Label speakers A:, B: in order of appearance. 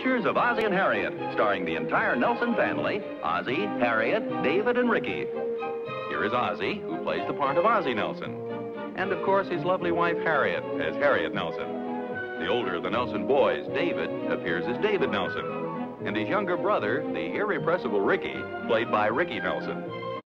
A: Adventures of Ozzie and Harriet, starring the entire Nelson family, Ozzie, Harriet, David, and Ricky. Here is Ozzie, who plays the part of Ozzie Nelson. And of course, his lovely wife, Harriet, as Harriet Nelson. The older of the Nelson boys, David, appears as David Nelson. And his younger brother, the irrepressible Ricky, played by Ricky Nelson.